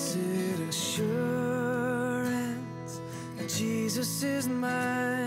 blessed assurance that Jesus is mine.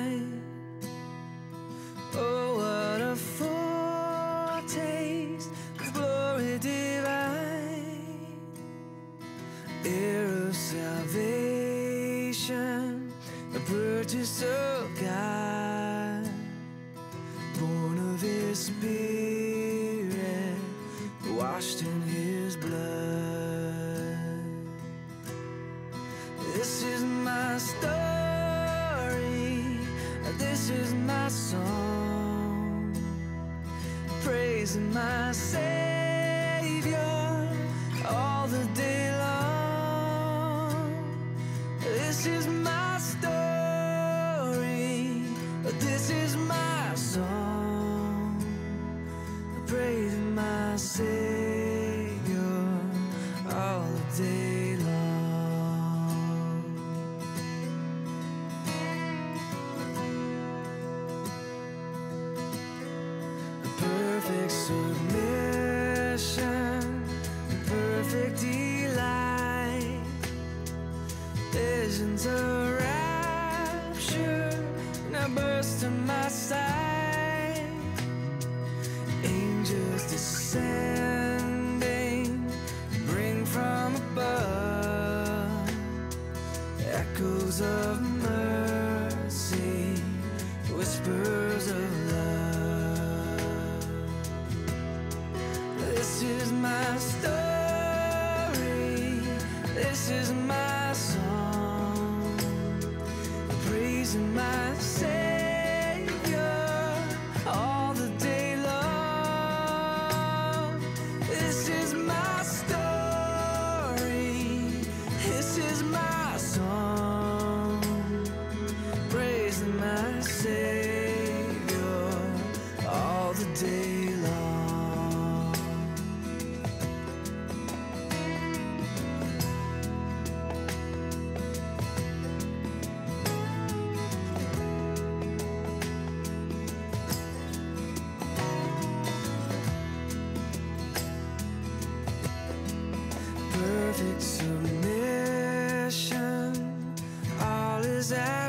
All is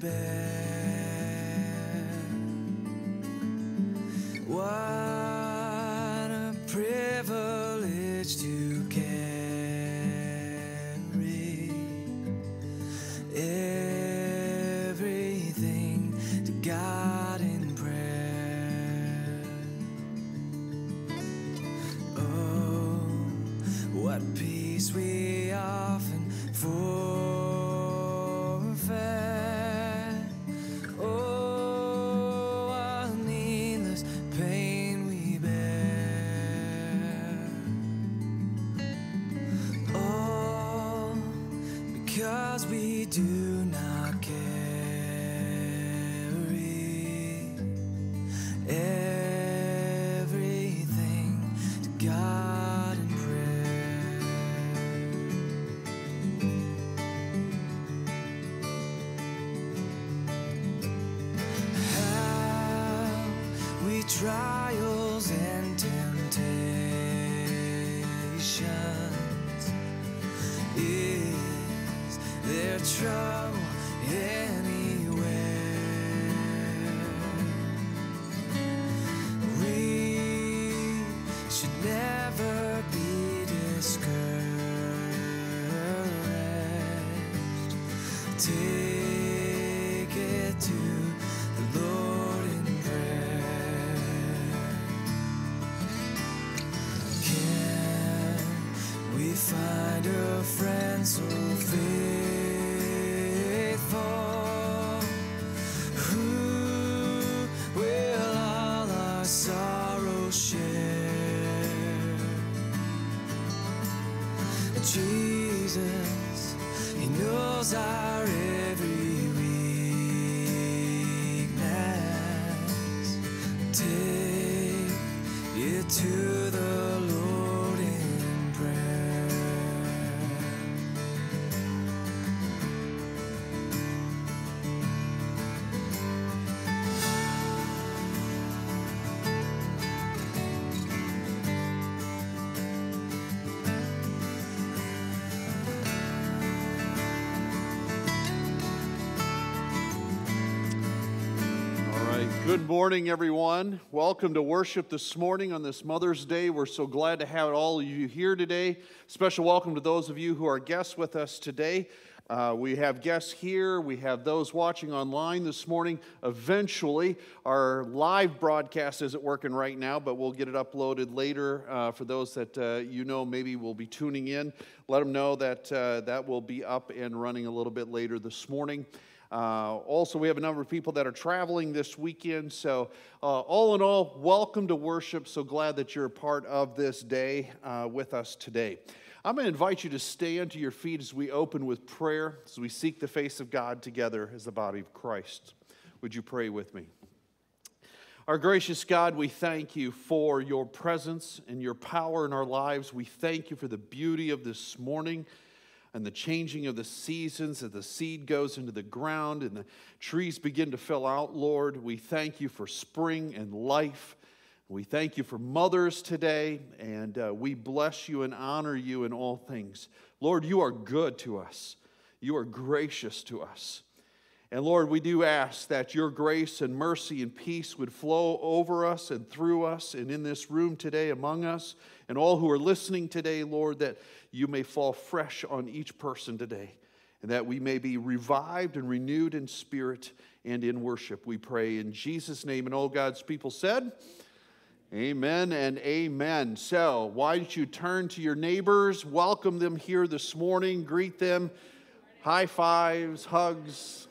grace do Jesus, He knows our every weakness. Take it to morning, everyone. Welcome to worship this morning on this Mother's Day. We're so glad to have all of you here today. Special welcome to those of you who are guests with us today. Uh, we have guests here. We have those watching online this morning. Eventually, our live broadcast isn't working right now, but we'll get it uploaded later uh, for those that uh, you know maybe will be tuning in. Let them know that uh, that will be up and running a little bit later this morning. Uh, also, we have a number of people that are traveling this weekend. So, uh, all in all, welcome to worship. So glad that you're a part of this day uh, with us today. I'm going to invite you to stand to your feet as we open with prayer, as we seek the face of God together as the body of Christ. Would you pray with me? Our gracious God, we thank you for your presence and your power in our lives. We thank you for the beauty of this morning and the changing of the seasons as the seed goes into the ground and the trees begin to fill out, Lord. We thank you for spring and life. We thank you for mothers today, and uh, we bless you and honor you in all things. Lord, you are good to us, you are gracious to us. And Lord, we do ask that your grace and mercy and peace would flow over us and through us and in this room today among us and all who are listening today, Lord, that you may fall fresh on each person today and that we may be revived and renewed in spirit and in worship. We pray in Jesus' name. And all God's people said, Amen and amen. So, why don't you turn to your neighbors, welcome them here this morning, greet them, high fives, hugs.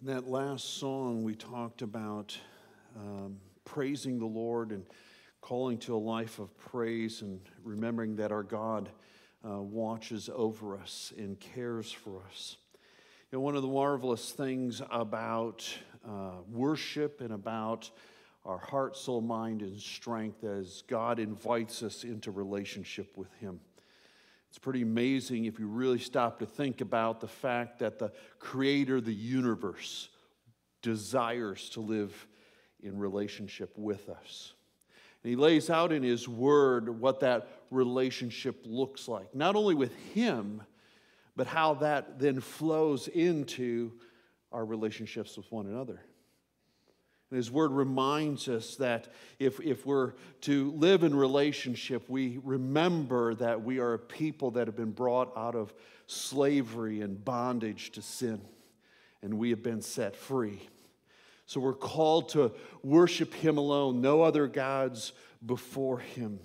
In that last song, we talked about um, praising the Lord and calling to a life of praise and remembering that our God uh, watches over us and cares for us. You know, one of the marvelous things about uh, worship and about our heart, soul, mind, and strength as God invites us into relationship with Him. It's pretty amazing if you really stop to think about the fact that the creator of the universe desires to live in relationship with us. And he lays out in his word what that relationship looks like, not only with him, but how that then flows into our relationships with one another. And his word reminds us that if, if we're to live in relationship, we remember that we are a people that have been brought out of slavery and bondage to sin, and we have been set free. So we're called to worship him alone, no other gods before him.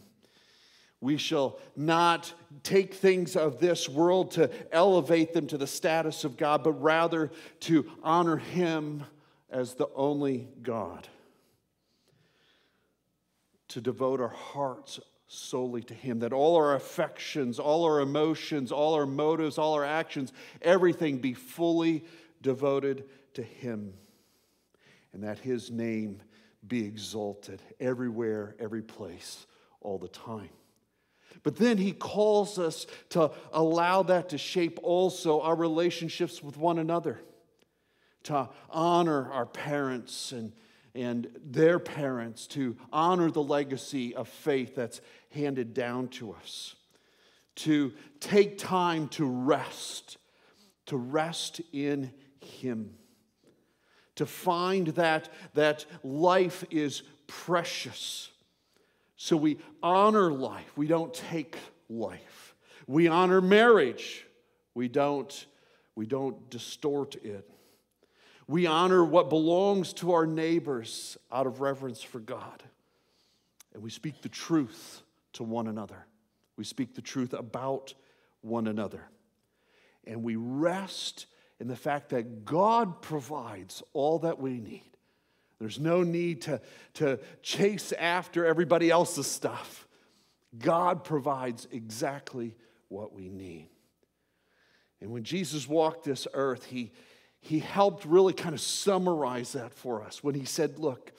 We shall not take things of this world to elevate them to the status of God, but rather to honor him as the only God, to devote our hearts solely to Him, that all our affections, all our emotions, all our motives, all our actions, everything be fully devoted to Him, and that His name be exalted everywhere, every place, all the time. But then he calls us to allow that to shape also our relationships with one another to honor our parents and, and their parents, to honor the legacy of faith that's handed down to us, to take time to rest, to rest in Him, to find that, that life is precious. So we honor life, we don't take life. We honor marriage, we don't, we don't distort it. We honor what belongs to our neighbors out of reverence for God. And we speak the truth to one another. We speak the truth about one another. And we rest in the fact that God provides all that we need. There's no need to, to chase after everybody else's stuff. God provides exactly what we need. And when Jesus walked this earth, he, he helped really kind of summarize that for us when he said, Look,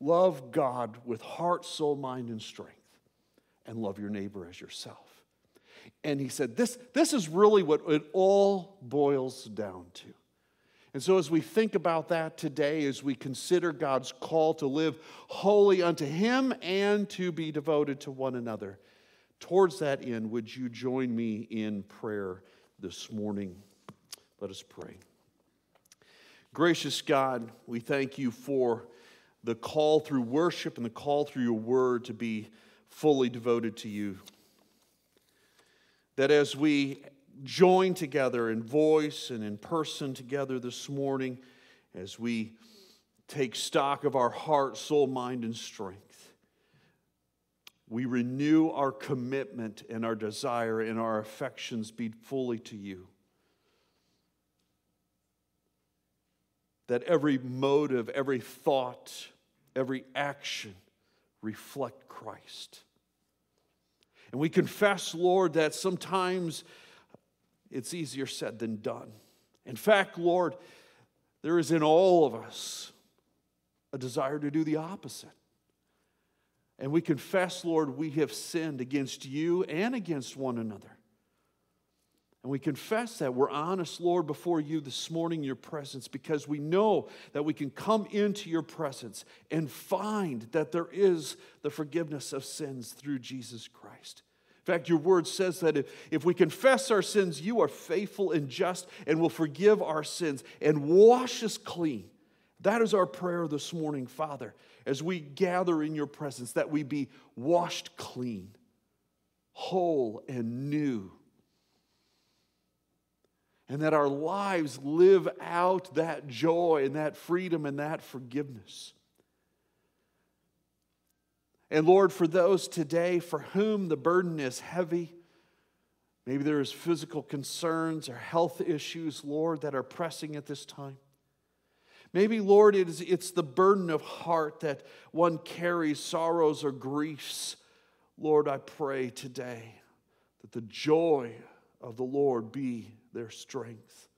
love God with heart, soul, mind, and strength, and love your neighbor as yourself. And he said, This, this is really what it all boils down to. And so, as we think about that today, as we consider God's call to live holy unto Him and to be devoted to one another, towards that end, would you join me in prayer this morning? Let us pray. Gracious God, we thank you for the call through worship and the call through your word to be fully devoted to you. That as we join together in voice and in person together this morning, as we take stock of our heart, soul, mind, and strength, we renew our commitment and our desire and our affections be fully to you. That every motive, every thought, every action reflect Christ. And we confess, Lord, that sometimes it's easier said than done. In fact, Lord, there is in all of us a desire to do the opposite. And we confess, Lord, we have sinned against you and against one another. And we confess that. We're honest, Lord, before you this morning in your presence because we know that we can come into your presence and find that there is the forgiveness of sins through Jesus Christ. In fact, your word says that if, if we confess our sins, you are faithful and just and will forgive our sins and wash us clean. That is our prayer this morning, Father, as we gather in your presence, that we be washed clean, whole, and new. And that our lives live out that joy and that freedom and that forgiveness. And Lord, for those today for whom the burden is heavy, maybe there is physical concerns or health issues, Lord, that are pressing at this time. Maybe, Lord, it is, it's the burden of heart that one carries, sorrows or griefs. Lord, I pray today that the joy of the Lord be their strength.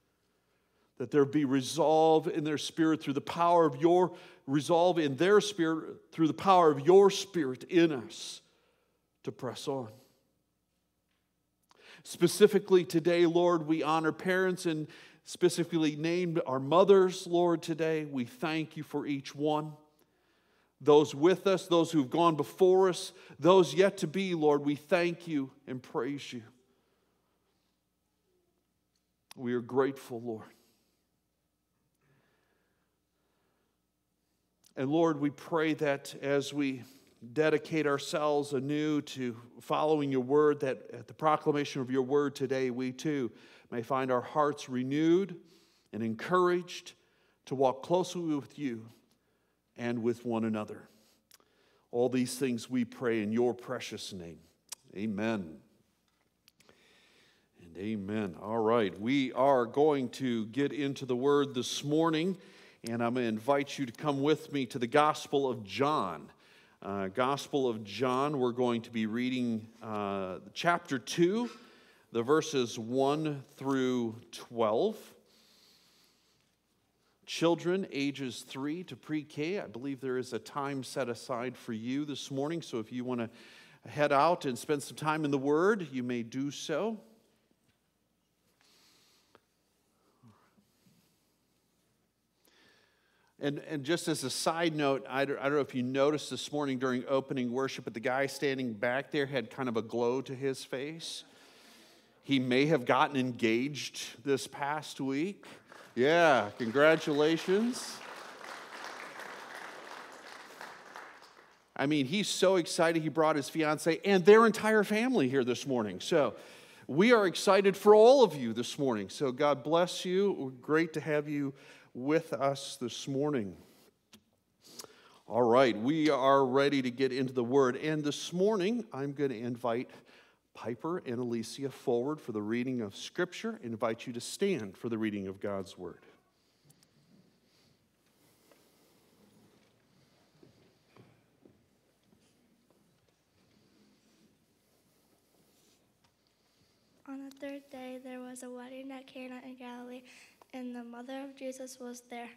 That there be resolve in their spirit through the power of your resolve in their spirit through the power of your spirit in us to press on. Specifically today, Lord, we honor parents and specifically named our mothers, Lord, today. We thank you for each one. Those with us, those who've gone before us, those yet to be, Lord, we thank you and praise you. We are grateful, Lord. And Lord, we pray that as we dedicate ourselves anew to following your word, that at the proclamation of your word today, we too may find our hearts renewed and encouraged to walk closely with you and with one another. All these things we pray in your precious name. Amen. Amen. All right, we are going to get into the word this morning and I'm going to invite you to come with me to the Gospel of John. Uh, Gospel of John, we're going to be reading uh, chapter 2, the verses 1 through 12. Children ages 3 to pre K, I believe there is a time set aside for you this morning, so if you want to head out and spend some time in the Word, you may do so. And, and just as a side note, I don't, I don't know if you noticed this morning during opening worship, but the guy standing back there had kind of a glow to his face. He may have gotten engaged this past week. Yeah, congratulations. I mean, he's so excited he brought his fiance and their entire family here this morning. So we are excited for all of you this morning. So God bless you. Great to have you with us this morning. All right, we are ready to get into the word. And this morning, I'm going to invite Piper and Alicia forward for the reading of Scripture. Invite you to stand for the reading of God's word. On the third day, there was a wedding at Cana in Galilee, and the mother of Jesus was there.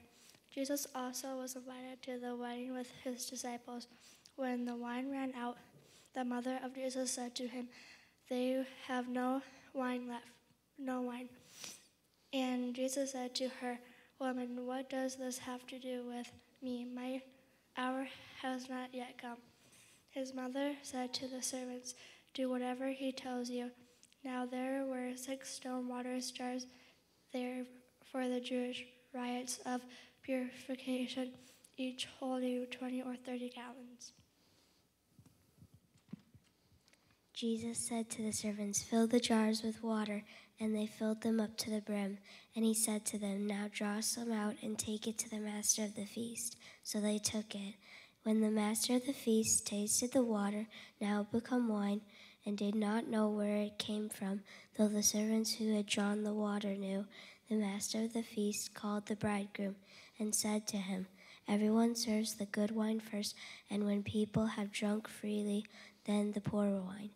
Jesus also was invited to the wedding with his disciples. When the wine ran out, the mother of Jesus said to him, They have no wine left, no wine. And Jesus said to her, Woman, what does this have to do with me? My hour has not yet come. His mother said to the servants, Do whatever he tells you. Now there were six stone water jars there for the Jewish rites of purification, each holding 20 or 30 gallons. Jesus said to the servants, Fill the jars with water, and they filled them up to the brim. And he said to them, Now draw some out and take it to the master of the feast. So they took it. When the master of the feast tasted the water, now become wine, and did not know where it came from, though the servants who had drawn the water knew, the master of the feast called the bridegroom and said to him, Everyone serves the good wine first, and when people have drunk freely, then the poor wine.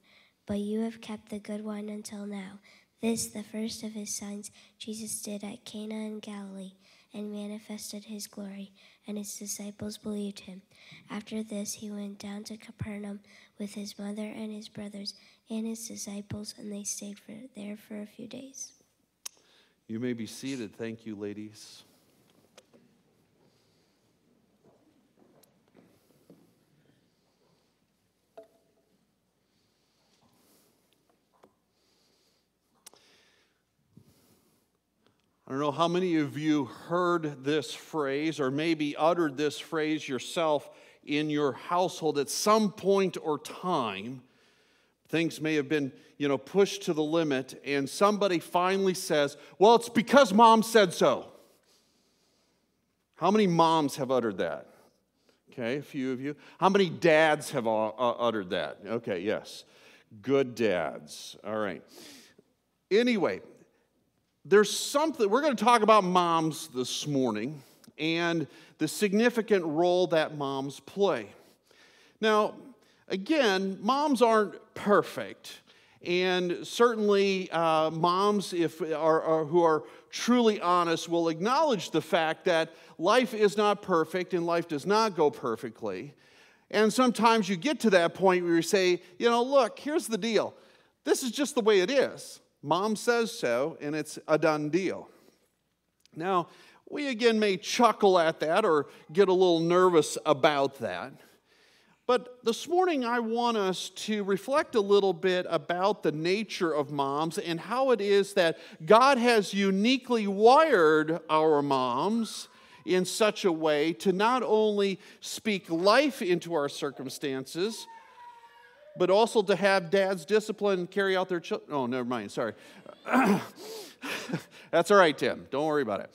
But you have kept the good wine until now. This, the first of his signs, Jesus did at Cana in Galilee, and manifested his glory, and his disciples believed him. After this, he went down to Capernaum with his mother and his brothers and his disciples, and they stayed for, there for a few days. You may be seated. Thank you, ladies. I don't know how many of you heard this phrase or maybe uttered this phrase yourself in your household at some point or time Things may have been, you know, pushed to the limit, and somebody finally says, Well, it's because mom said so. How many moms have uttered that? Okay, a few of you. How many dads have uh, uttered that? Okay, yes. Good dads. All right. Anyway, there's something, we're going to talk about moms this morning and the significant role that moms play. Now, again, moms aren't perfect. And certainly, uh, moms, if are, are, who are truly honest, will acknowledge the fact that life is not perfect and life does not go perfectly. And sometimes you get to that point where you say, you know, look, here's the deal. This is just the way it is. Mom says so, and it's a done deal. Now, we again may chuckle at that or get a little nervous about that. But this morning, I want us to reflect a little bit about the nature of moms and how it is that God has uniquely wired our moms in such a way to not only speak life into our circumstances, but also to have dads discipline and carry out their children. Oh, never mind, sorry. That's all right, Tim. Don't worry about it.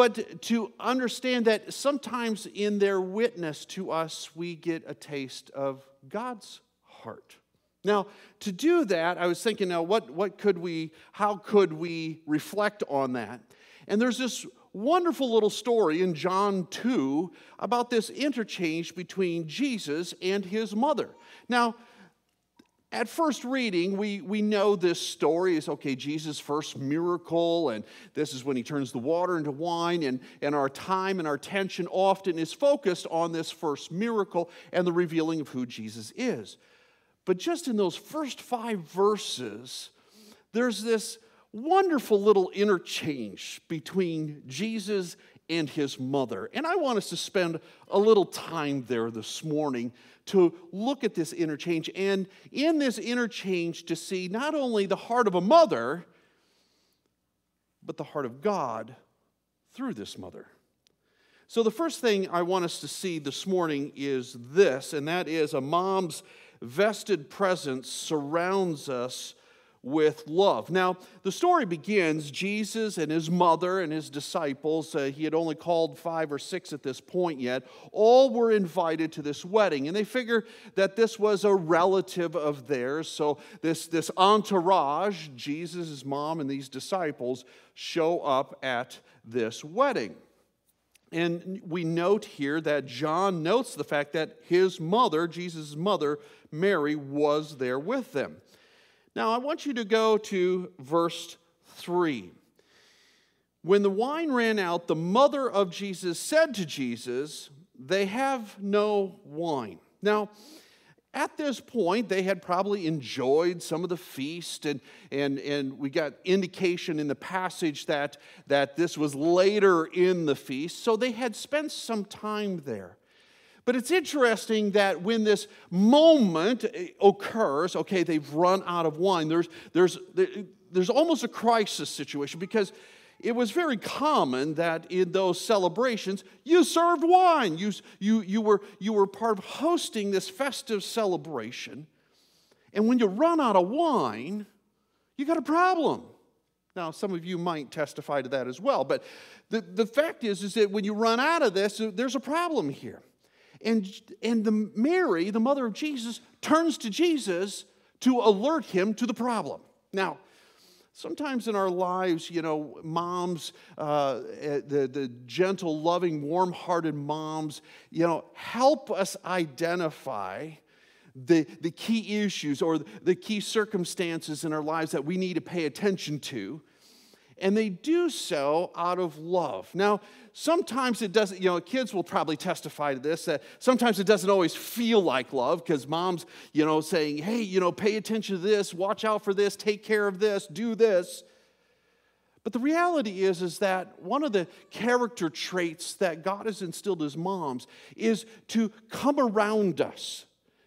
But to understand that sometimes in their witness to us, we get a taste of God's heart. Now, to do that, I was thinking, now, what, what could we, how could we reflect on that? And there's this wonderful little story in John 2 about this interchange between Jesus and his mother. Now, at first reading, we, we know this story is okay, Jesus' first miracle, and this is when he turns the water into wine, and, and our time and our attention often is focused on this first miracle and the revealing of who Jesus is. But just in those first five verses, there's this wonderful little interchange between Jesus and his mother. And I want us to spend a little time there this morning to look at this interchange and in this interchange to see not only the heart of a mother, but the heart of God through this mother. So, the first thing I want us to see this morning is this, and that is a mom's vested presence surrounds us with love. Now, the story begins Jesus and his mother and his disciples, uh, he had only called five or six at this point yet, all were invited to this wedding. And they figure that this was a relative of theirs. So, this, this entourage, Jesus, mom, and these disciples, show up at this wedding. And we note here that John notes the fact that his mother, Jesus' mother, Mary, was there with them. Now, I want you to go to verse 3. When the wine ran out, the mother of Jesus said to Jesus, They have no wine. Now, at this point, they had probably enjoyed some of the feast, and, and, and we got indication in the passage that, that this was later in the feast, so they had spent some time there. But it's interesting that when this moment eh, occurs, okay, they've run out of wine, there's, there's, there's almost a crisis situation because it was very common that in those celebrations you served wine. You, you, you, were, you were part of hosting this festive celebration. And when you run out of wine, you got a problem. Now, some of you might testify to that as well, but the, the fact is, is that when you run out of this, there's a problem here. And, and the Mary, the mother of Jesus, turns to Jesus to alert him to the problem. Now, sometimes in our lives, you know, moms, uh, eh, the, the gentle, loving, warm hearted moms, you know, help us identify the, the key issues or the key circumstances in our lives that we need to pay attention to. And they do so out of love. Now, sometimes it doesn't, you know, kids will probably testify to this, that sometimes it doesn't always feel like love because mom's, you know, saying, hey, you know, pay attention to this, watch out for this, take care of this, do this. But the reality is, is that one of the character traits that God has instilled as moms is to come around us,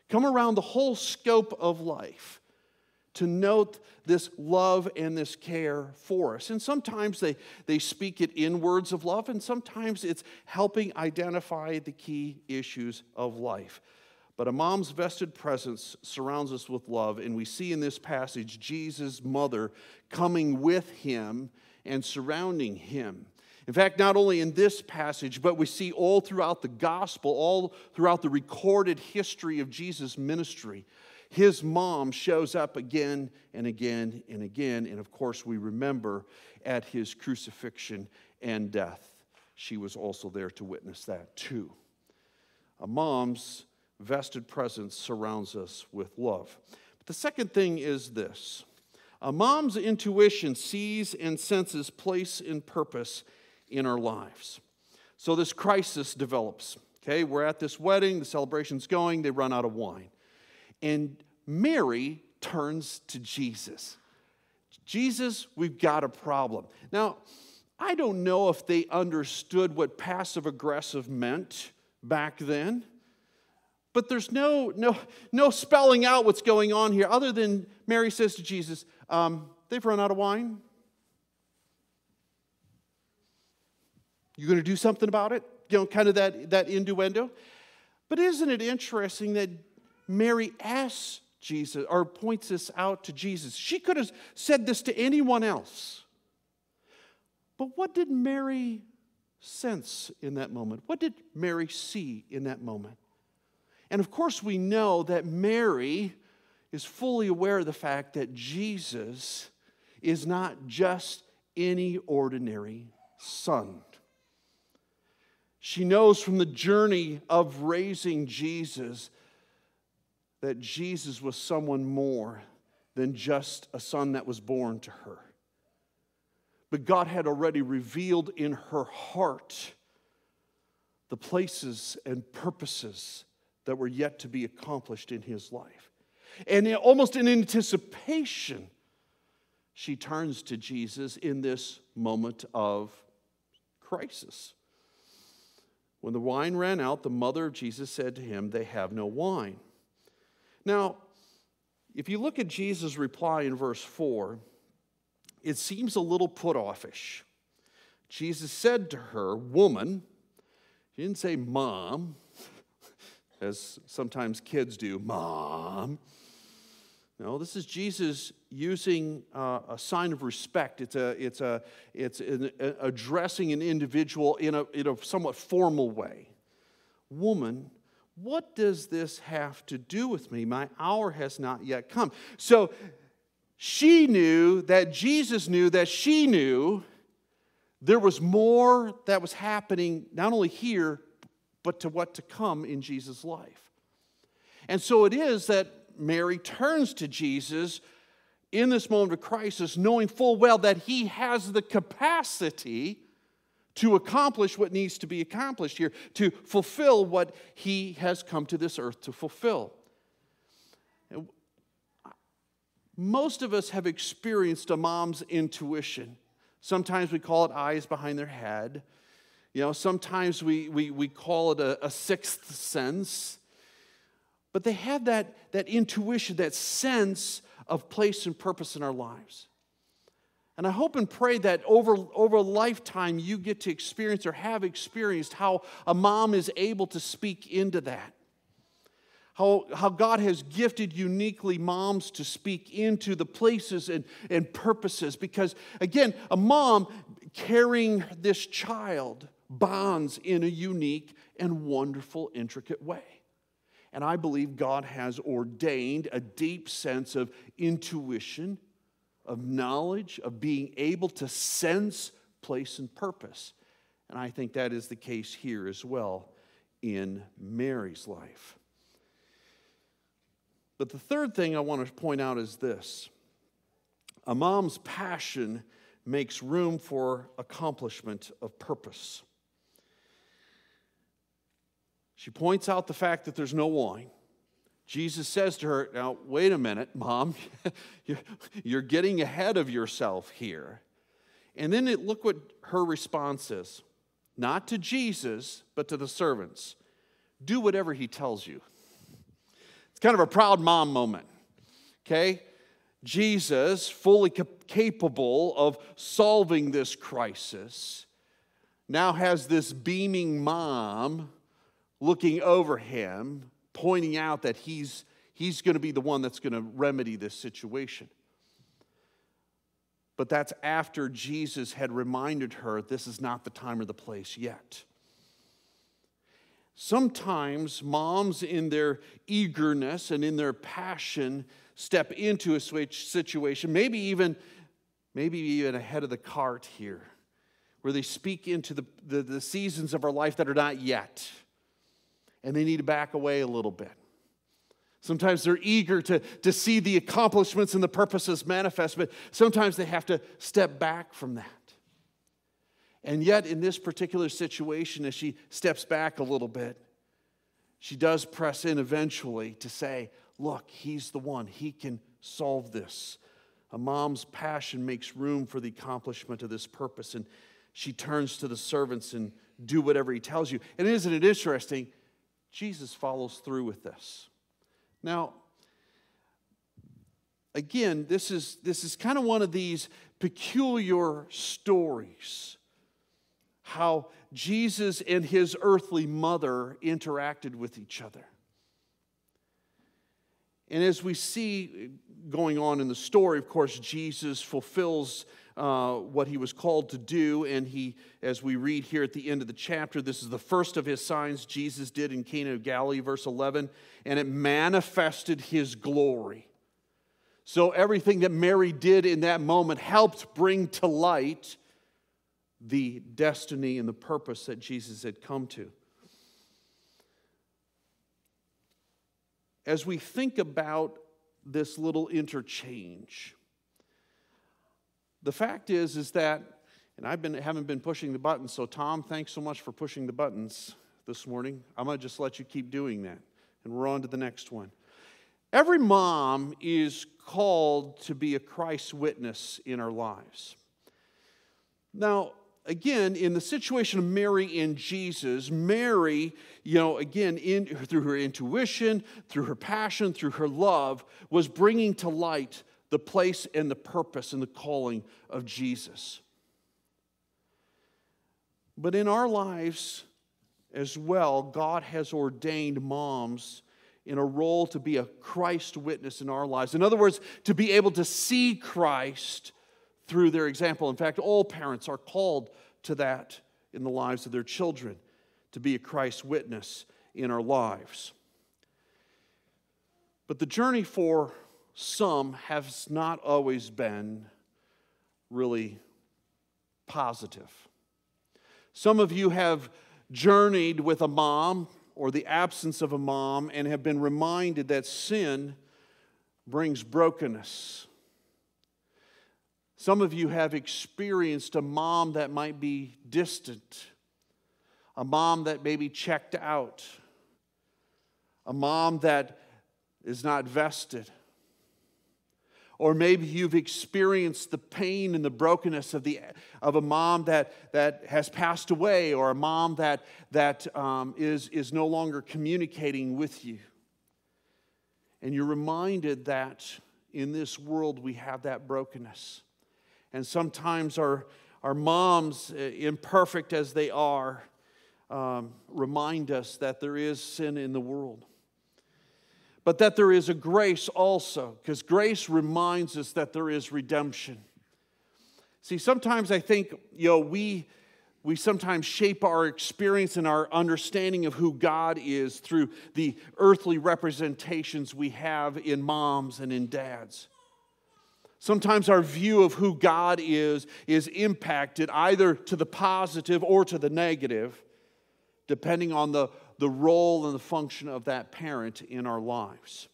come around the whole scope of life, to note this love and this care for us. And sometimes they, they speak it in words of love, and sometimes it's helping identify the key issues of life. But a mom's vested presence surrounds us with love, and we see in this passage Jesus' mother coming with him and surrounding him. In fact, not only in this passage, but we see all throughout the gospel, all throughout the recorded history of Jesus' ministry, his mom shows up again and again and again. And of course, we remember at his crucifixion and death, she was also there to witness that too. A mom's vested presence surrounds us with love. But the second thing is this a mom's intuition sees and senses place and purpose in our lives. So this crisis develops. Okay, we're at this wedding, the celebration's going, they run out of wine. And Mary turns to Jesus. Jesus, we've got a problem. Now, I don't know if they understood what passive aggressive meant back then, but there's no, no, no spelling out what's going on here other than Mary says to Jesus, um, They've run out of wine. You going to do something about it? You know, kind of that, that innuendo. But isn't it interesting that Mary asks Jesus or points this out to Jesus? She could have said this to anyone else. But what did Mary sense in that moment? What did Mary see in that moment? And of course, we know that Mary is fully aware of the fact that Jesus is not just any ordinary son. She knows from the journey of raising Jesus that Jesus was someone more than just a son that was born to her. But God had already revealed in her heart the places and purposes that were yet to be accomplished in his life. And almost in anticipation, she turns to Jesus in this moment of crisis. When the wine ran out, the mother of Jesus said to him, They have no wine. Now, if you look at Jesus' reply in verse 4, it seems a little put offish. Jesus said to her, Woman, he didn't say mom, as sometimes kids do, mom. No, this is Jesus using uh, a sign of respect. It's, a, it's, a, it's an, a, addressing an individual in a, in a somewhat formal way. Woman, what does this have to do with me? My hour has not yet come. So she knew that Jesus knew that she knew there was more that was happening, not only here, but to what to come in Jesus' life. And so it is that Mary turns to Jesus in this moment of crisis, knowing full well that he has the capacity to accomplish what needs to be accomplished here, to fulfill what he has come to this earth to fulfill. Most of us have experienced a mom's intuition. Sometimes we call it eyes behind their head. You know, sometimes we, we, we call it a, a sixth sense. But they have that, that intuition, that sense of place and purpose in our lives. And I hope and pray that over, over a lifetime you get to experience or have experienced how a mom is able to speak into that. How, how God has gifted uniquely moms to speak into the places and, and purposes. Because, again, a mom carrying this child bonds in a unique and wonderful, intricate way. And I believe God has ordained a deep sense of intuition, of knowledge, of being able to sense place and purpose. And I think that is the case here as well in Mary's life. But the third thing I want to point out is this a mom's passion makes room for accomplishment of purpose. She points out the fact that there's no wine. Jesus says to her, Now, wait a minute, mom, you're getting ahead of yourself here. And then it, look what her response is not to Jesus, but to the servants. Do whatever he tells you. It's kind of a proud mom moment, okay? Jesus, fully cap- capable of solving this crisis, now has this beaming mom looking over him, pointing out that he's, he's going to be the one that's going to remedy this situation. But that's after Jesus had reminded her this is not the time or the place yet. Sometimes moms, in their eagerness and in their passion, step into a situation, maybe even, maybe even ahead of the cart here, where they speak into the, the, the seasons of our life that are not yet, and they need to back away a little bit. Sometimes they're eager to, to see the accomplishments and the purposes manifest, but sometimes they have to step back from that. And yet, in this particular situation, as she steps back a little bit, she does press in eventually to say, Look, he's the one, he can solve this. A mom's passion makes room for the accomplishment of this purpose, and she turns to the servants and do whatever he tells you. And isn't it interesting? Jesus follows through with this. Now, again, this is, this is kind of one of these peculiar stories how Jesus and his earthly mother interacted with each other. And as we see going on in the story, of course, Jesus fulfills uh, what he was called to do. And he, as we read here at the end of the chapter, this is the first of his signs Jesus did in Cana of Galilee, verse 11, and it manifested his glory. So everything that Mary did in that moment helped bring to light the destiny and the purpose that Jesus had come to. As we think about this little interchange, the fact is is that and I've been haven't been pushing the buttons, so Tom, thanks so much for pushing the buttons this morning. I'm going to just let you keep doing that. And we're on to the next one. Every mom is called to be a Christ witness in our lives. Now, again, in the situation of Mary and Jesus, Mary, you know, again, in, through her intuition, through her passion, through her love, was bringing to light the place and the purpose and the calling of Jesus. But in our lives as well, God has ordained moms in a role to be a Christ witness in our lives. In other words, to be able to see Christ through their example. In fact, all parents are called to that in the lives of their children, to be a Christ witness in our lives. But the journey for some has not always been really positive. Some of you have journeyed with a mom or the absence of a mom and have been reminded that sin brings brokenness. Some of you have experienced a mom that might be distant, a mom that may be checked out, a mom that is not vested. Or maybe you've experienced the pain and the brokenness of, the, of a mom that, that has passed away, or a mom that, that um, is, is no longer communicating with you. And you're reminded that in this world we have that brokenness. And sometimes our, our moms, uh, imperfect as they are, um, remind us that there is sin in the world but that there is a grace also, because grace reminds us that there is redemption. See, sometimes I think, you know, we, we sometimes shape our experience and our understanding of who God is through the earthly representations we have in moms and in dads. Sometimes our view of who God is is impacted either to the positive or to the negative, depending on the the role and the function of that parent in our lives.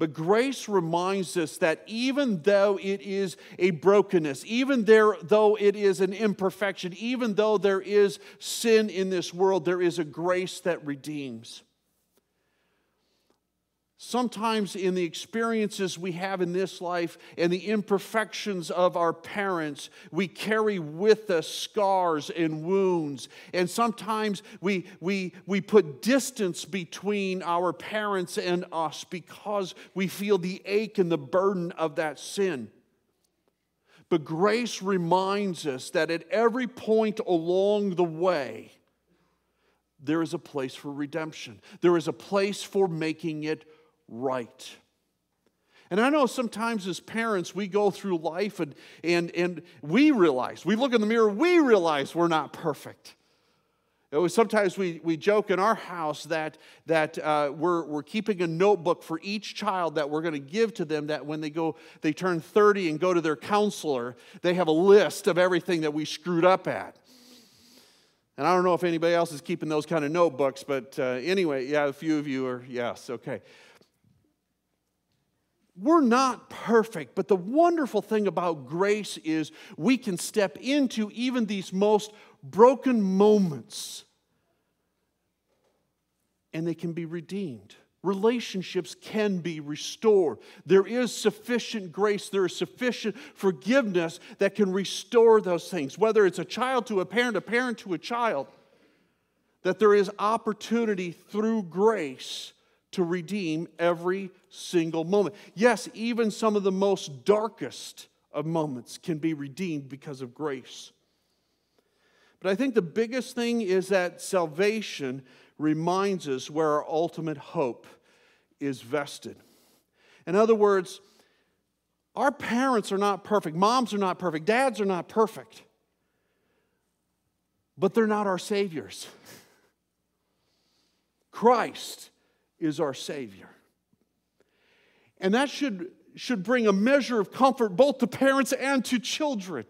But grace reminds us that even though it is a brokenness, even there, though it is an imperfection, even though there is sin in this world, there is a grace that redeems. Sometimes, in the experiences we have in this life and the imperfections of our parents, we carry with us scars and wounds. And sometimes we, we, we put distance between our parents and us because we feel the ache and the burden of that sin. But grace reminds us that at every point along the way, there is a place for redemption, there is a place for making it right. And I know sometimes as parents, we go through life and, and, and we realize, we look in the mirror, we realize we're not perfect. Was sometimes we, we joke in our house that, that uh, we're, we're keeping a notebook for each child that we're going to give to them that when they go, they turn 30 and go to their counselor, they have a list of everything that we screwed up at. And I don't know if anybody else is keeping those kind of notebooks, but uh, anyway, yeah, a few of you are, yes, okay. We're not perfect, but the wonderful thing about grace is we can step into even these most broken moments and they can be redeemed. Relationships can be restored. There is sufficient grace, there is sufficient forgiveness that can restore those things, whether it's a child to a parent, a parent to a child, that there is opportunity through grace to redeem every single moment. Yes, even some of the most darkest of moments can be redeemed because of grace. But I think the biggest thing is that salvation reminds us where our ultimate hope is vested. In other words, our parents are not perfect, moms are not perfect, dads are not perfect, but they're not our saviors. Christ is our Savior. And that should, should bring a measure of comfort both to parents and to children.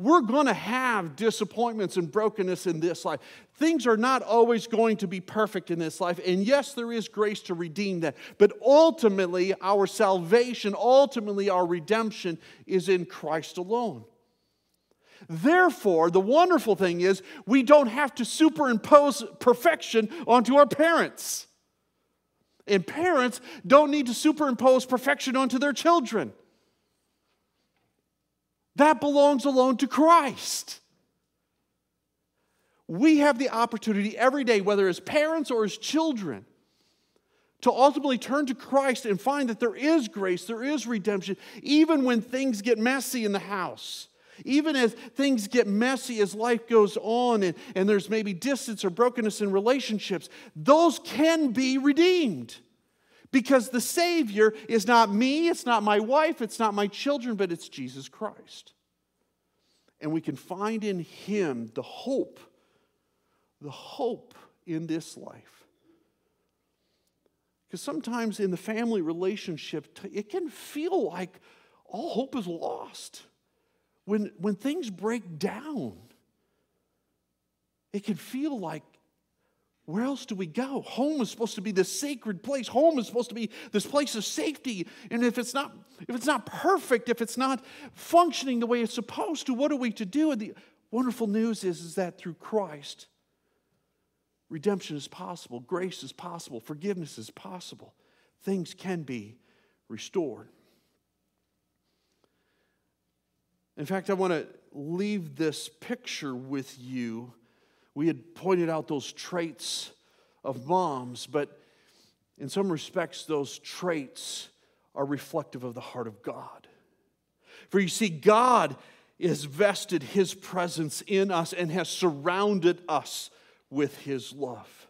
We're going to have disappointments and brokenness in this life. Things are not always going to be perfect in this life. And yes, there is grace to redeem that. But ultimately, our salvation, ultimately, our redemption is in Christ alone. Therefore, the wonderful thing is we don't have to superimpose perfection onto our parents. And parents don't need to superimpose perfection onto their children. That belongs alone to Christ. We have the opportunity every day, whether as parents or as children, to ultimately turn to Christ and find that there is grace, there is redemption, even when things get messy in the house. Even as things get messy as life goes on and, and there's maybe distance or brokenness in relationships, those can be redeemed. Because the Savior is not me, it's not my wife, it's not my children, but it's Jesus Christ. And we can find in Him the hope, the hope in this life. Because sometimes in the family relationship, it can feel like all hope is lost when, when things break down, it can feel like, where else do we go? Home is supposed to be this sacred place. Home is supposed to be this place of safety. And if it's not, if it's not perfect, if it's not functioning the way it's supposed to, what are we to do? And the wonderful news is, is that through Christ, redemption is possible, grace is possible, forgiveness is possible. Things can be restored. In fact, I want to leave this picture with you. We had pointed out those traits of moms, but in some respects, those traits are reflective of the heart of God. For you see, God has vested His presence in us and has surrounded us with His love.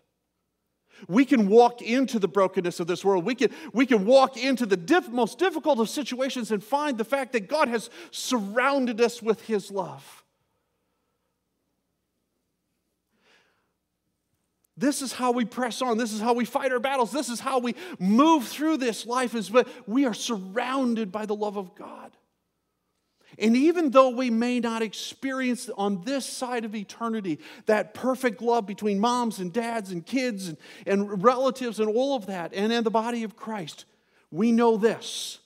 We can walk into the brokenness of this world. We can, we can walk into the diff, most difficult of situations and find the fact that God has surrounded us with His love. This is how we press on. This is how we fight our battles. This is how we move through this life is we are surrounded by the love of God. And even though we may not experience on this side of eternity that perfect love between moms and dads and kids and, and relatives and all of that, and in the body of Christ, we know this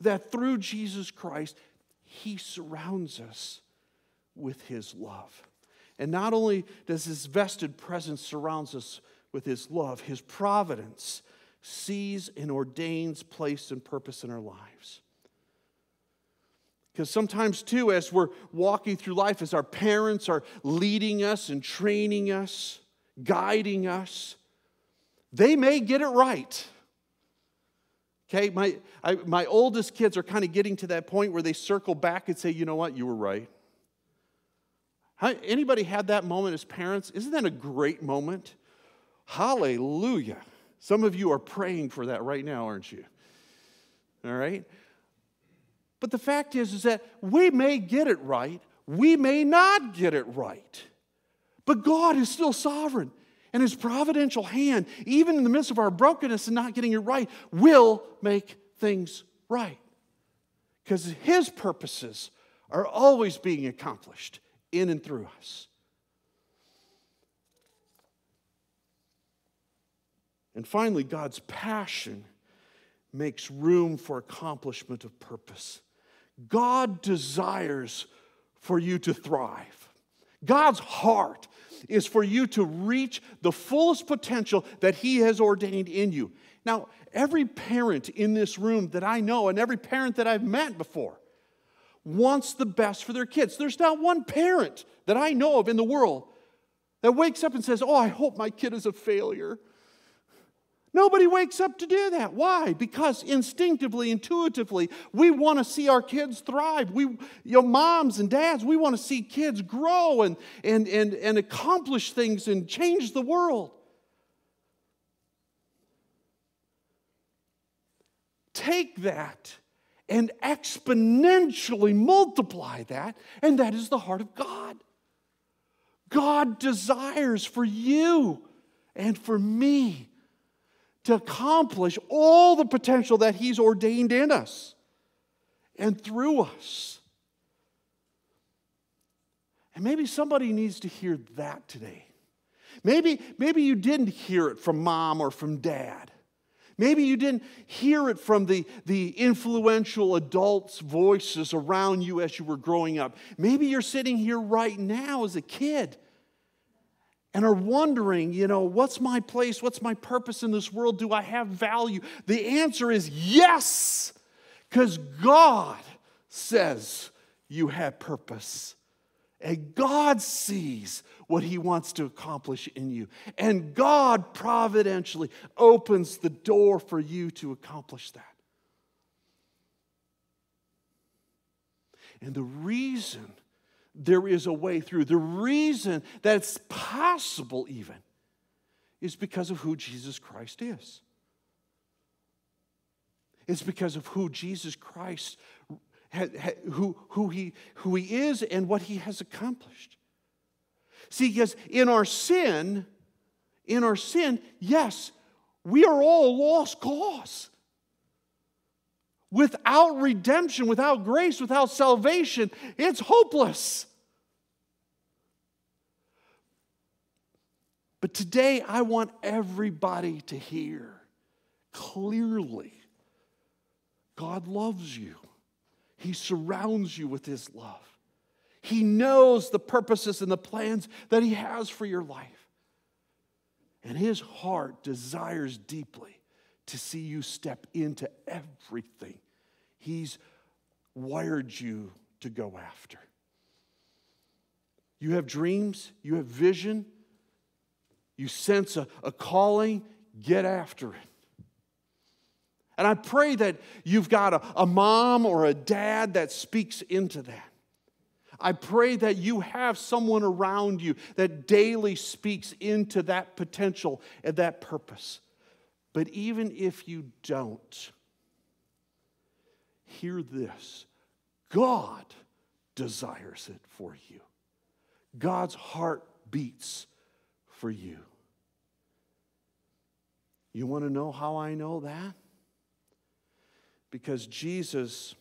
that through Jesus Christ, He surrounds us with His love. And not only does His vested presence surrounds us with His love, His providence sees and ordains place and purpose in our lives. Because sometimes, too, as we're walking through life, as our parents are leading us and training us, guiding us, they may get it right. Okay, my, I, my oldest kids are kind of getting to that point where they circle back and say, you know what, you were right. How, anybody had that moment as parents? Isn't that a great moment? Hallelujah. Some of you are praying for that right now, aren't you? All right? But the fact is, is that we may get it right, we may not get it right. But God is still sovereign. And his providential hand, even in the midst of our brokenness and not getting it right, will make things right. Because his purposes are always being accomplished in and through us. And finally, God's passion makes room for accomplishment of purpose. God desires for you to thrive. God's heart is for you to reach the fullest potential that He has ordained in you. Now, every parent in this room that I know and every parent that I've met before wants the best for their kids. There's not one parent that I know of in the world that wakes up and says, Oh, I hope my kid is a failure. Nobody wakes up to do that. Why? Because instinctively, intuitively, we want to see our kids thrive. We, you know, moms and dads, we want to see kids grow and, and, and, and accomplish things and change the world. Take that and exponentially multiply that, and that is the heart of God. God desires for you and for me to accomplish all the potential that He's ordained in us and through us. And maybe somebody needs to hear that today. Maybe, maybe you didn't hear it from mom or from dad. Maybe you didn't hear it from the, the influential adults' voices around you as you were growing up. Maybe you're sitting here right now as a kid and are wondering, you know, what's my place? What's my purpose in this world? Do I have value? The answer is yes, because God says you have purpose. And God sees what He wants to accomplish in you. And God providentially opens the door for you to accomplish that. And the reason there is a way through. The reason that it's possible, even, is because of who Jesus Christ is. It's because of who Jesus Christ, who, who, he, who he is and what he has accomplished. See, because in our sin, in our sin, yes, we are all lost cause. Without redemption, without grace, without salvation, it's hopeless. But today, I want everybody to hear clearly God loves you, He surrounds you with His love. He knows the purposes and the plans that He has for your life. And His heart desires deeply to see you step into everything He's wired you to go after. You have dreams, you have vision you sense a, a calling, get after it. And I pray that you've got a, a mom or a dad that speaks into that. I pray that you have someone around you that daily speaks into that potential and that purpose. But even if you don't, hear this God desires it for you. God's heart beats for you. You want to know how I know that? Because Jesus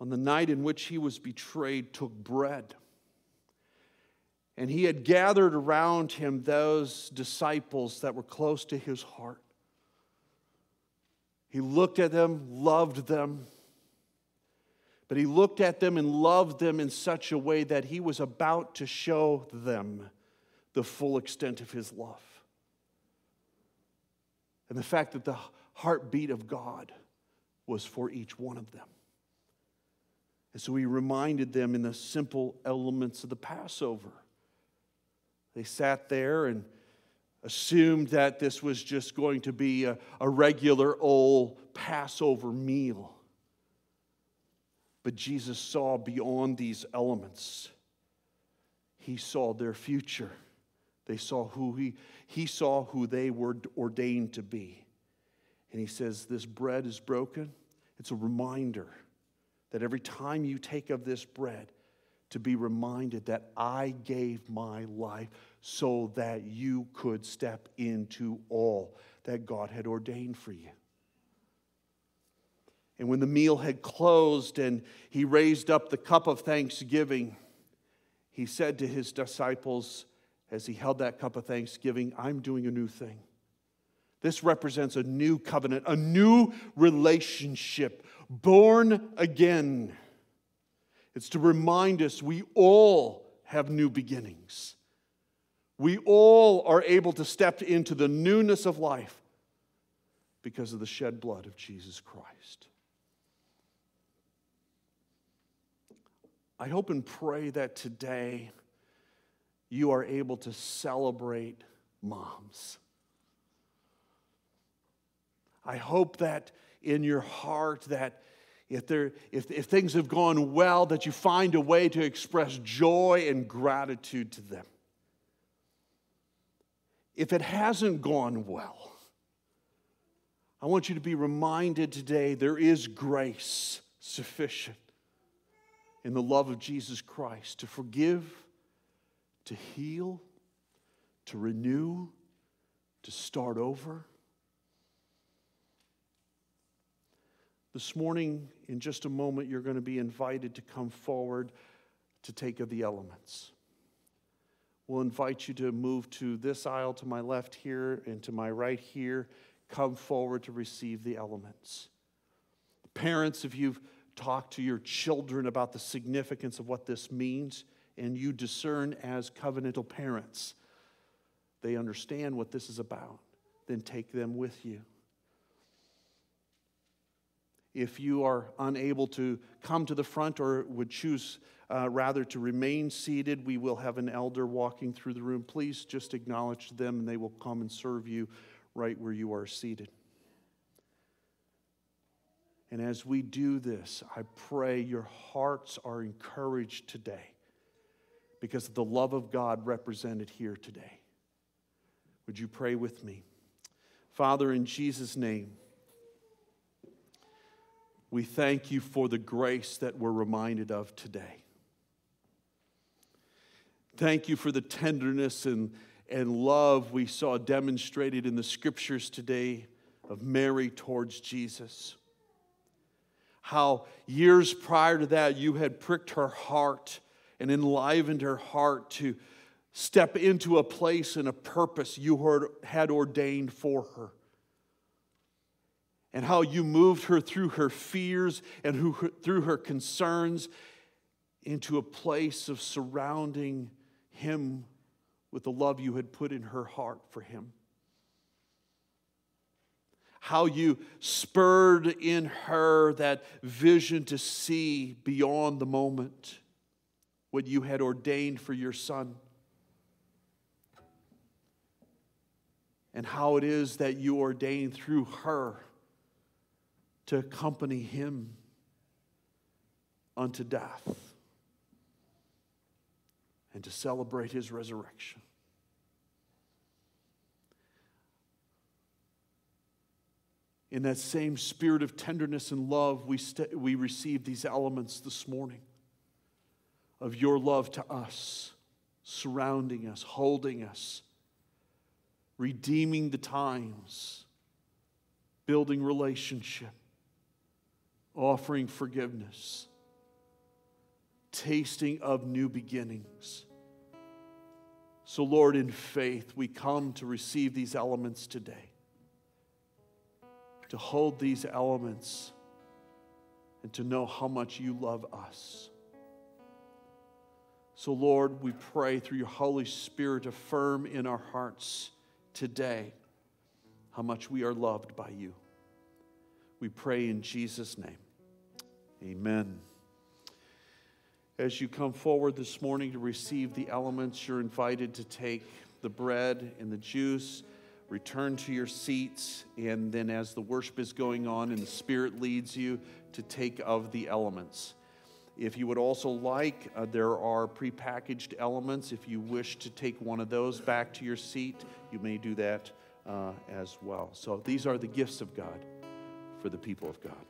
on the night in which he was betrayed took bread. And he had gathered around him those disciples that were close to his heart. He looked at them, loved them, he looked at them and loved them in such a way that he was about to show them the full extent of his love. And the fact that the heartbeat of God was for each one of them. And so he reminded them in the simple elements of the Passover. They sat there and assumed that this was just going to be a, a regular old Passover meal. But Jesus saw beyond these elements. He saw their future. They saw who he, he saw who they were ordained to be. And he says, This bread is broken. It's a reminder that every time you take of this bread, to be reminded that I gave my life so that you could step into all that God had ordained for you. And when the meal had closed and he raised up the cup of thanksgiving, he said to his disciples as he held that cup of thanksgiving, I'm doing a new thing. This represents a new covenant, a new relationship, born again. It's to remind us we all have new beginnings. We all are able to step into the newness of life because of the shed blood of Jesus Christ. I hope and pray that today you are able to celebrate moms. I hope that in your heart that if, there, if, if things have gone well, that you find a way to express joy and gratitude to them. If it hasn't gone well, I want you to be reminded today there is grace sufficient in the love of Jesus Christ to forgive, to heal, to renew, to start over. This morning, in just a moment, you're going to be invited to come forward to take of the elements. We'll invite you to move to this aisle to my left here and to my right here. Come forward to receive the elements. Parents, if you've talked to your children about the significance of what this means, and you discern as covenantal parents, they understand what this is about, then take them with you. If you are unable to come to the front or would choose uh, rather to remain seated, we will have an elder walking through the room. Please just acknowledge them and they will come and serve you right where you are seated. And as we do this, I pray your hearts are encouraged today because of the love of God represented here today. Would you pray with me? Father, in Jesus' name, we thank you for the grace that we're reminded of today. Thank you for the tenderness and, and love we saw demonstrated in the scriptures today of Mary towards Jesus. How years prior to that you had pricked her heart and enlivened her heart to step into a place and a purpose you had ordained for her. And how you moved her through her fears and through her concerns into a place of surrounding him with the love you had put in her heart for him. How you spurred in her that vision to see beyond the moment what you had ordained for your son. And how it is that you ordained through her to accompany him unto death and to celebrate his resurrection. In that same spirit of tenderness and love, we, st- we receive these elements this morning of your love to us, surrounding us, holding us, redeeming the times, building relationship, offering forgiveness tasting of new beginnings. So, Lord, in faith, we come to receive these elements today, to hold these elements, and to know how much you love us. So, Lord, we pray through your Holy Spirit, affirm in our hearts today how much we are loved by you. We pray in Jesus' name. Amen. As you come forward this morning to receive the elements, you're invited to take the bread and the juice, return to your seats, and then as the worship is going on and the Spirit leads you, to take of the elements. If you would also like, uh, there are prepackaged elements. If you wish to take one of those back to your seat, you may do that uh, as well. So these are the gifts of God for the people of God.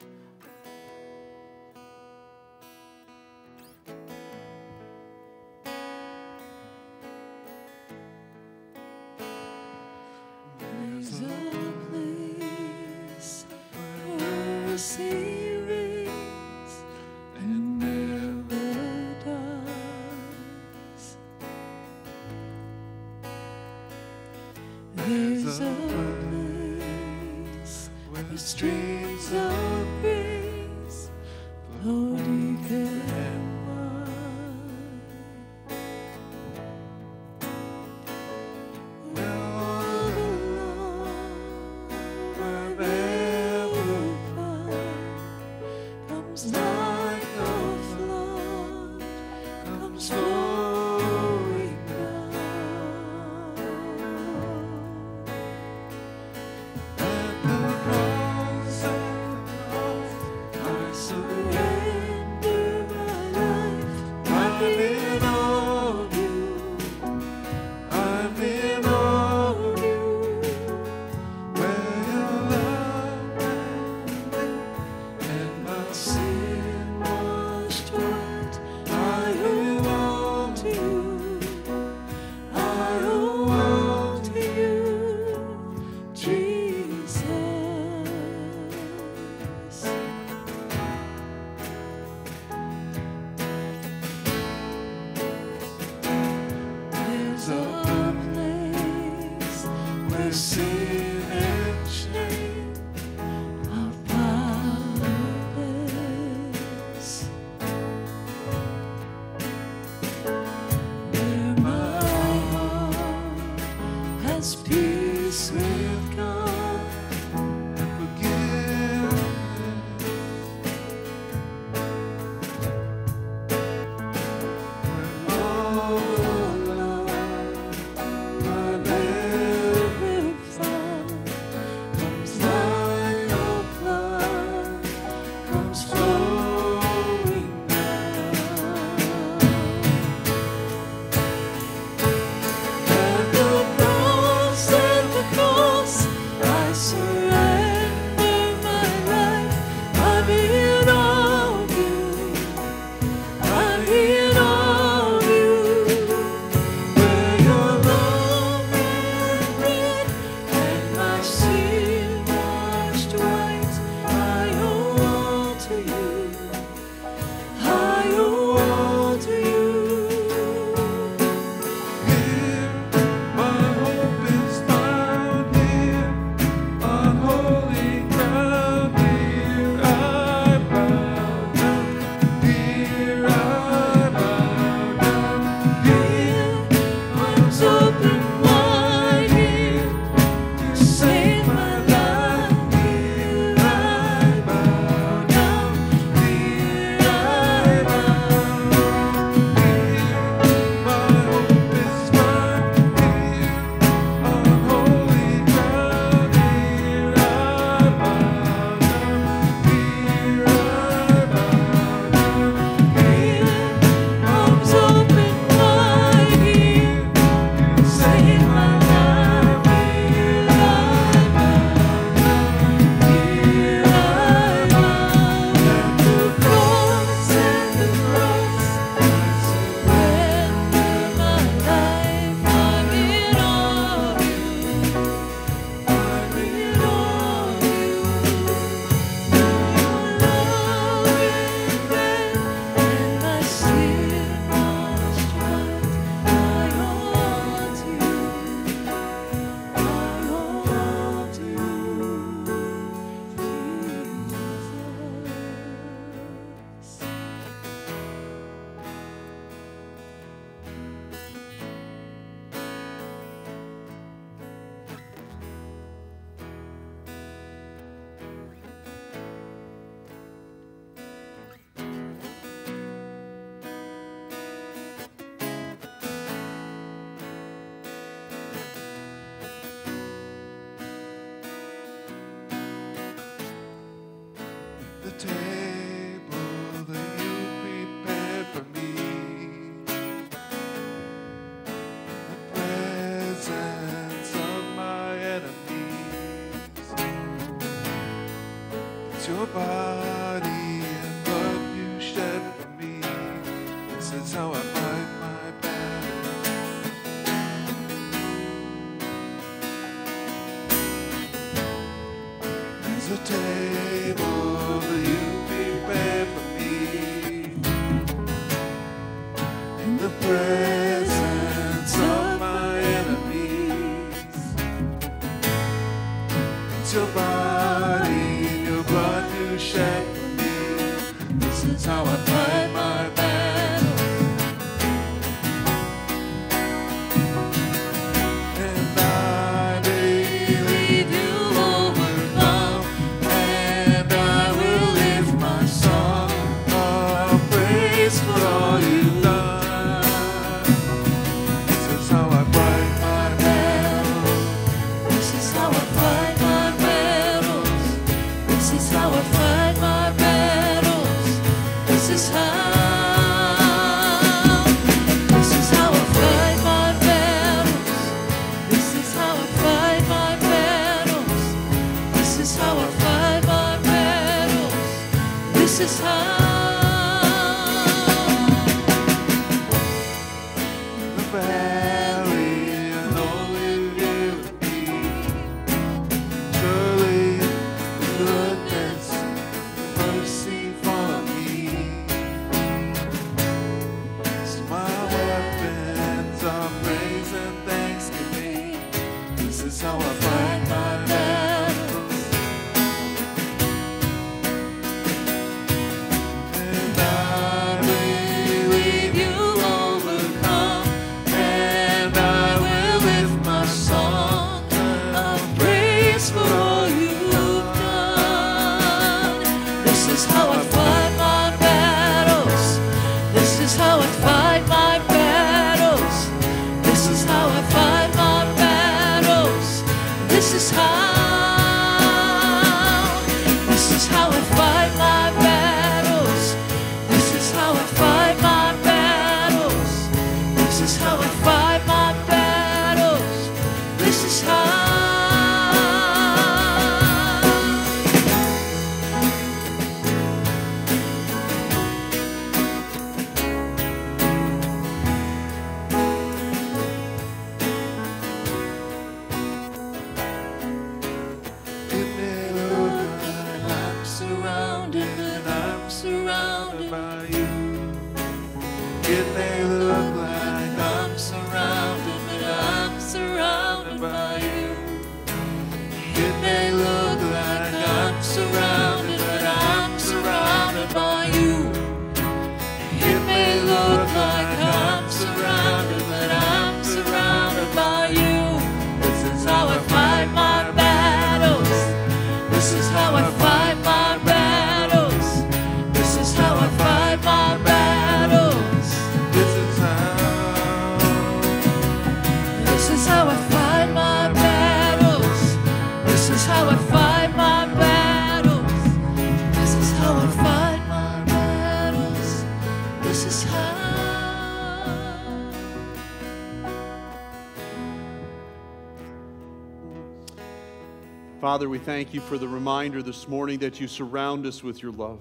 Father, we thank you for the reminder this morning that you surround us with your love,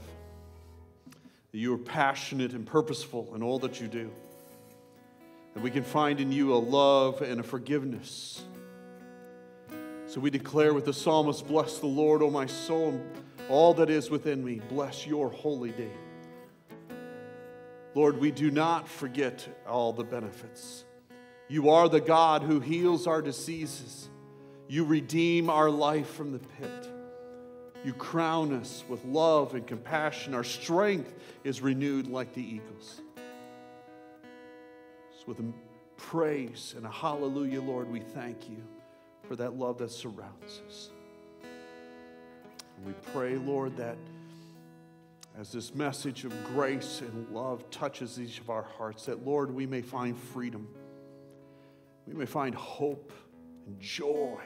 that you are passionate and purposeful in all that you do, that we can find in you a love and a forgiveness. So we declare with the psalmist, Bless the Lord, O my soul, all that is within me. Bless your holy name. Lord, we do not forget all the benefits. You are the God who heals our diseases. You redeem our life from the pit. You crown us with love and compassion. Our strength is renewed like the eagles. So, with a praise and a hallelujah, Lord, we thank you for that love that surrounds us. And we pray, Lord, that as this message of grace and love touches each of our hearts, that, Lord, we may find freedom. We may find hope and joy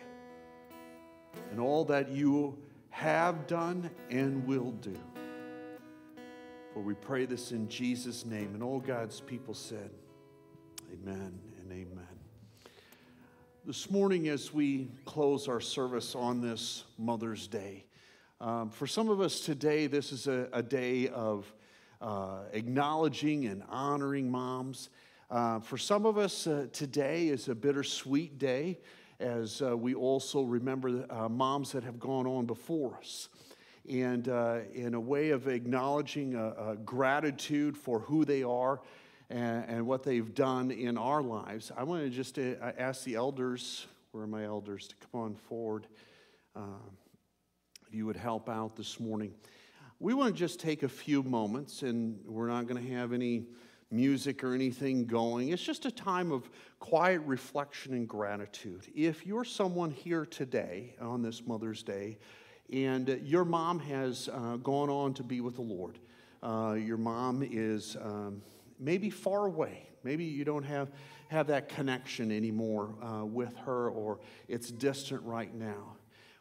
in all that you have done and will do. For we pray this in Jesus' name. And all God's people said, Amen and amen. This morning, as we close our service on this Mother's Day, um, for some of us today, this is a, a day of uh, acknowledging and honoring moms. Uh, for some of us, uh, today is a bittersweet day as uh, we also remember uh, moms that have gone on before us. And uh, in a way of acknowledging uh, uh, gratitude for who they are and, and, what they've done in our lives, I want to just ask the elders, where are my elders, to come on forward. if you would help out this morning. We want to just take a few moments, and we're not going to have any music or anything going. It's just a time of quiet reflection and gratitude. If you're someone here today on this Mother's Day and your mom has uh, gone on to be with the Lord, uh, your mom is um, maybe far away, maybe you don't have, have that connection anymore uh, with her or it's distant right now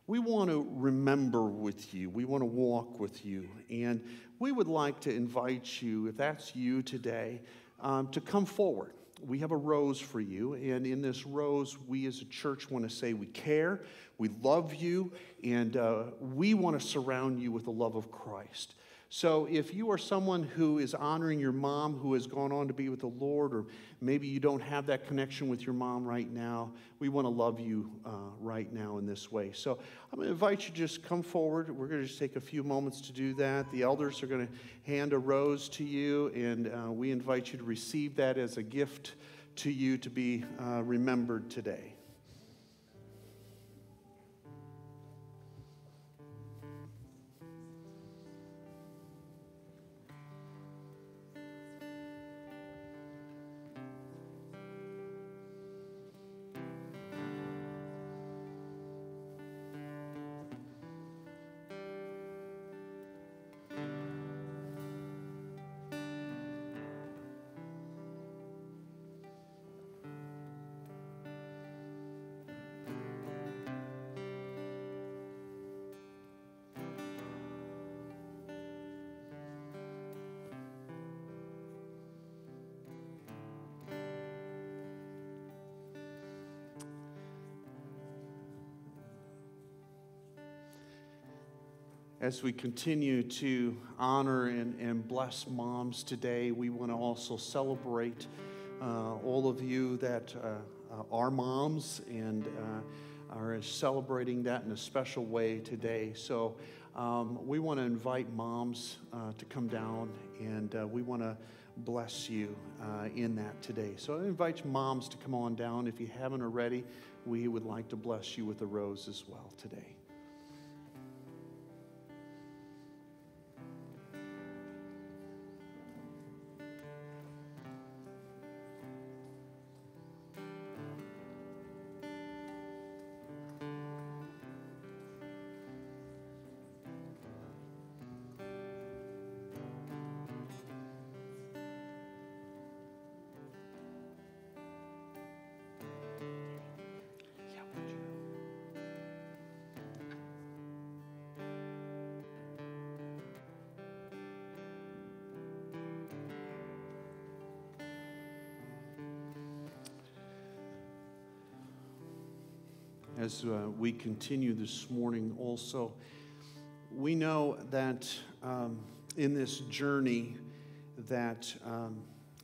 we want to remember with you. We want to walk with you. And we would like to invite you, if that's you today, um, to come forward. We have a rose for you. And in this rose, we as a church want to say we care, we love you, and uh, we want to surround you with the love of Christ. So if you are someone who is honoring your mom who has gone on to be with the Lord, or maybe you don't have that connection with your mom right now, we want to love you uh, right now in this way. So I'm going to invite you to just come forward. We're going to just take a few moments to do that. The elders are going to hand a rose to you, and uh, we invite you to receive that as a gift to you to be uh, remembered today. As we continue to honor and, and bless moms today, we want to also celebrate uh, all of you that uh, uh are moms and uh, are celebrating that in a special way today. So um, we want to invite moms uh, to come down and we want to bless you in that today. So I invite moms to come on down. If you haven't already, we would like to bless you with a rose as well today. As uh, we continue this morning also, we know that um, in this journey that um,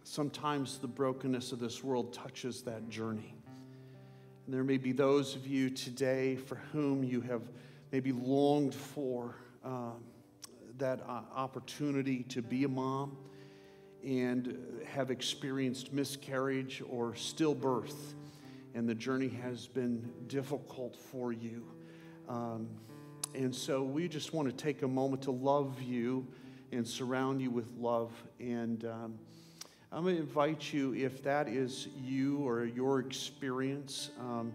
sometimes the brokenness of this world touches that journey. And there may be those of you today for whom you have maybe longed for um, that opportunity to be a mom and have experienced miscarriage or stillbirth and the journey has been difficult for you. Um, and so we just want to take a moment to love you and surround you with love. And um, I'm going to invite you, if that is you or your experience, um,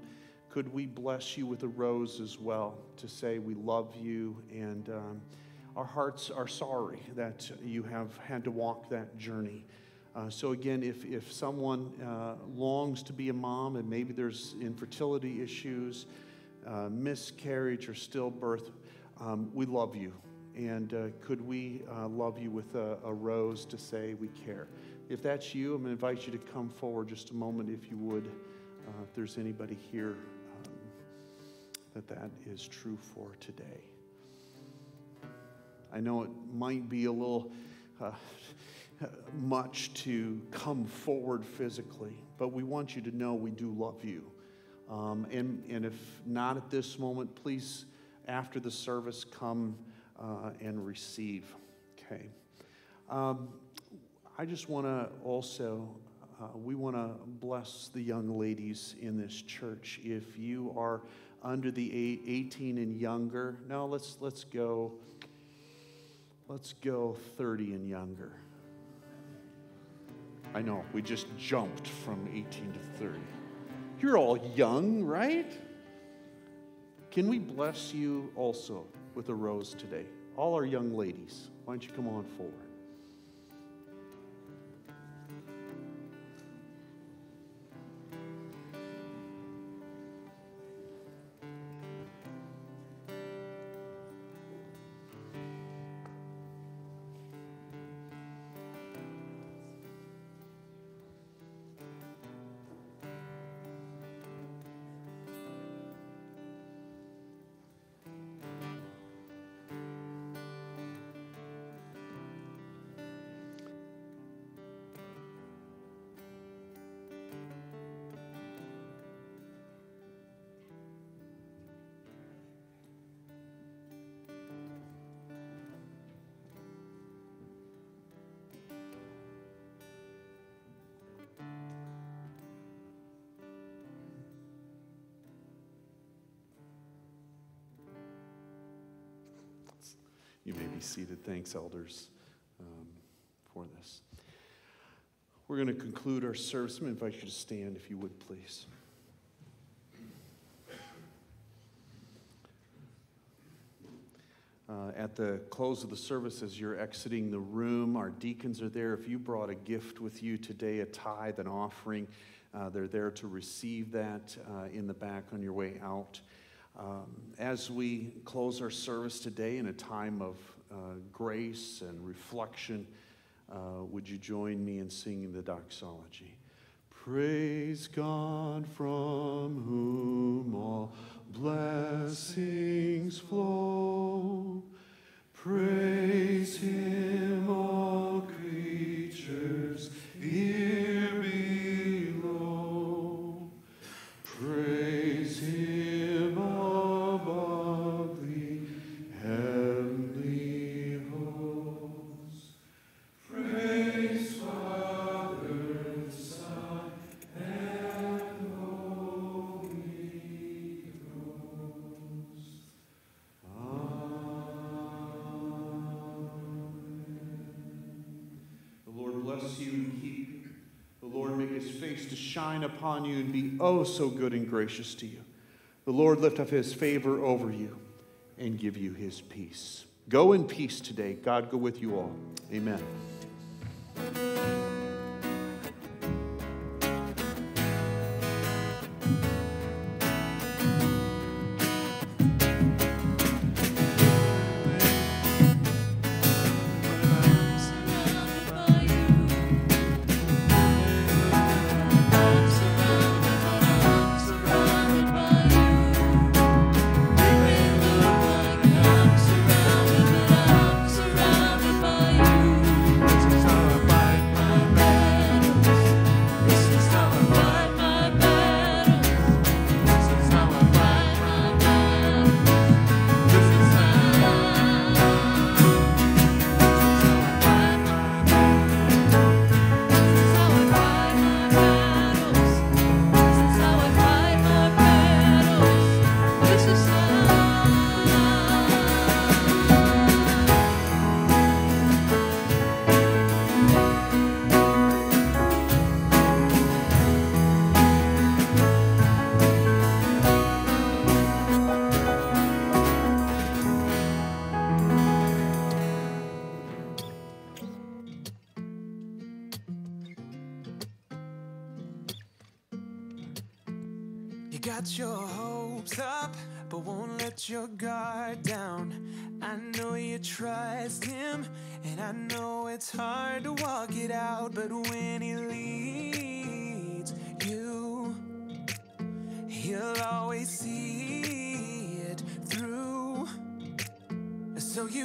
could we bless you with a rose as well to say we love you and um, our hearts are sorry that you have had to walk that journey. Uh, so, again, if, if someone uh, longs to be a mom and maybe there's infertility issues, uh, miscarriage, or stillbirth, um, we love you. And uh, could we uh, love you with a, a, rose to say we care? If that's you, I'm going to invite you to come forward just a moment if you would, uh, if there's anybody here um, that that is true for today. I know it might be a little much to come forward physically, but we want you to know we do love you. Um, and, and if not at this moment, please, after the service, come uh, and receive. Okay. Um, I just want to also, uh, we want to bless the young ladies in this church. If you are under the eight, 18 and younger, no, let's let's go. Let's go 30 and younger. I know we just jumped from 18 to 30. You're all young, right? Can we bless you also with a rose today? All our young ladies, why don't you come on forward? Be seated. Thanks, elders, um, for this. We're going to conclude our service. To invite you to stand, if you would, please. Uh, at the close of the service, as you're exiting the room, our deacons are there. If you brought a gift with you today, a tithe, an offering, uh, they're there to receive that uh, in the back on your way out. Um, as we close our service today in a time of grace and reflection, uh, would you join me in singing the doxology? Praise God from whom all blessings flow. Praise Him, all creatures here. Shine upon you and be oh so good and gracious to you. The Lord lift up his favor over you and give you his peace. Go in peace today. God go with you all. Amen.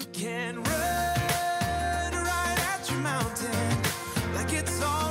You can run right at your mountain like it's all.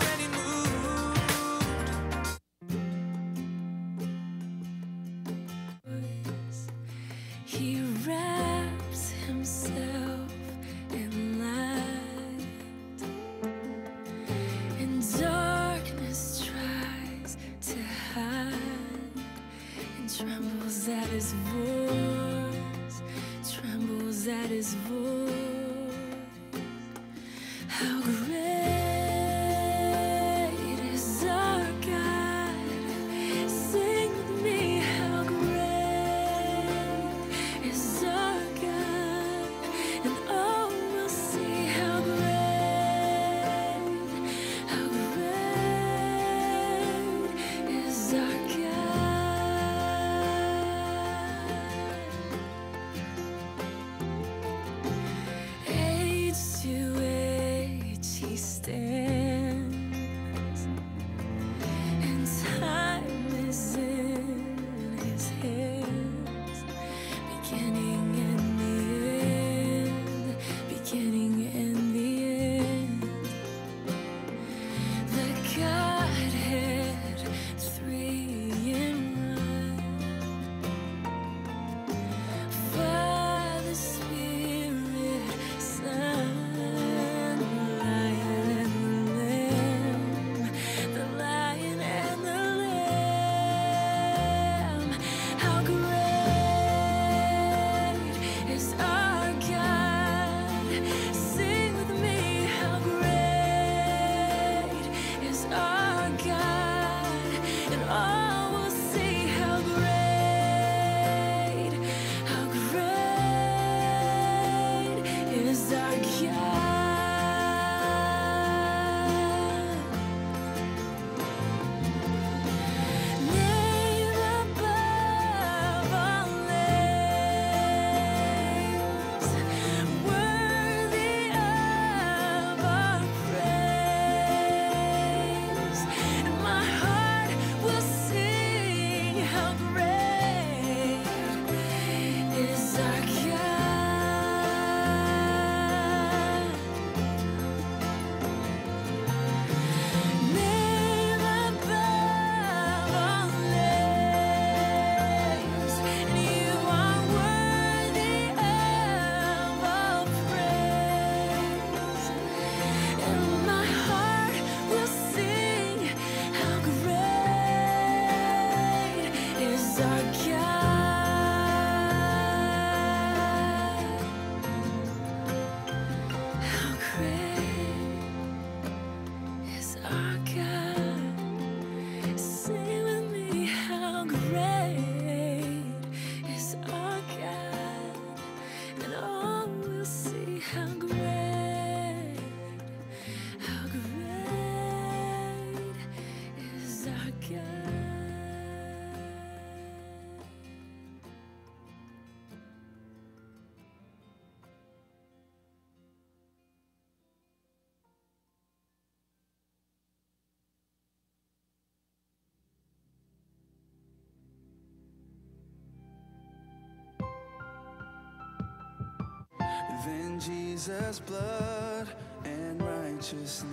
Than in Jesus' blood and righteousness.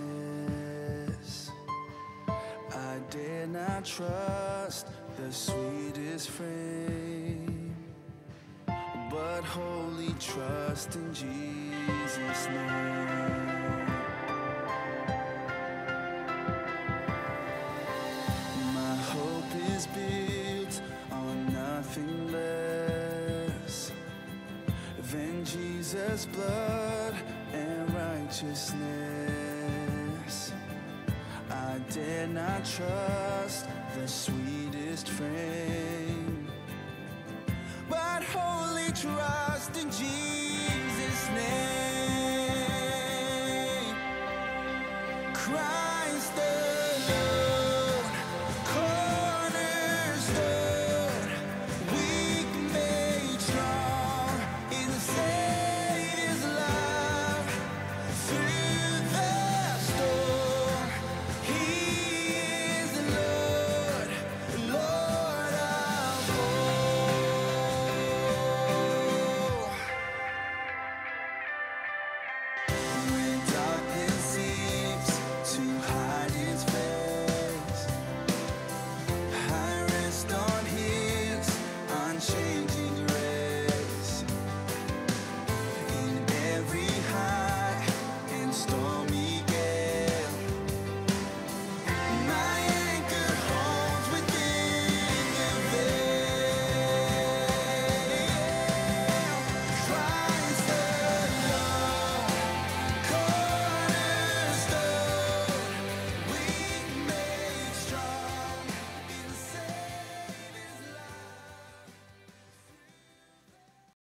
I dare not trust the sweetest frame, but wholly trust in Jesus' name. righteousness. I dare not trust the sweetest frame, but wholly trust in Jesus' name. Christ.